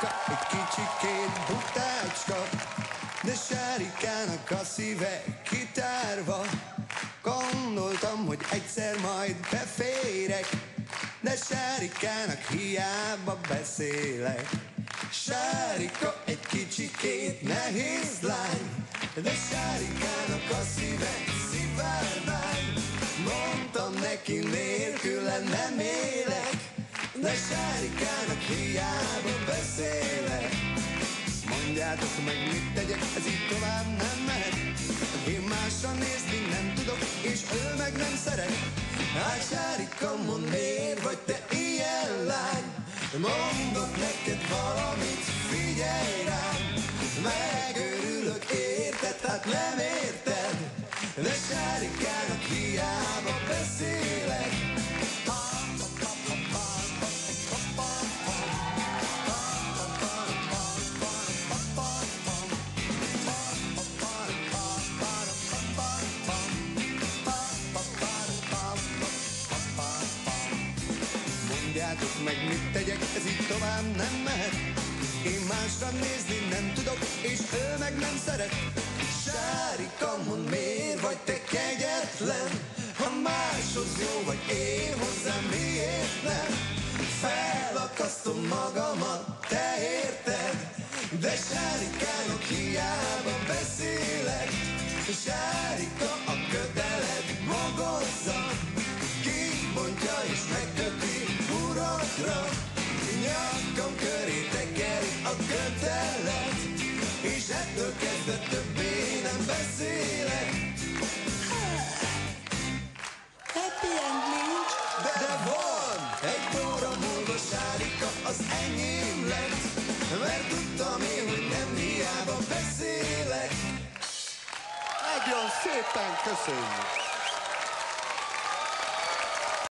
Sárika egy kicsikét butácska, de Sárikának a szíve kitárva. Gondoltam, hogy egyszer majd beférek, de Sárikának hiába beszélek. Sárika egy kicsikét nehéz lány, de Sárikának a szíve szivárvány. Mondtam neki, nélküle nem élek, de Sárikának hiába beszélek. Mondjátok meg, mit tegyek, Mondjátok meg, mit tegyek, ez így tovább nem mehet. Én másra nézni nem tudok, és ő meg nem szeret. Sárika, mondd, miért vagy te kegyetlen? Ha máshoz jó vagy, én hozzám miért nem? Felakasztom magamat, te érted? De Sárikának hiába beszélek. Sárika beszélek Happy end nincs. De van! Egy óra múlva Sárika az enyém lett Mert tudtam én, hogy nem hiába beszélek Nagyon szépen köszönjük!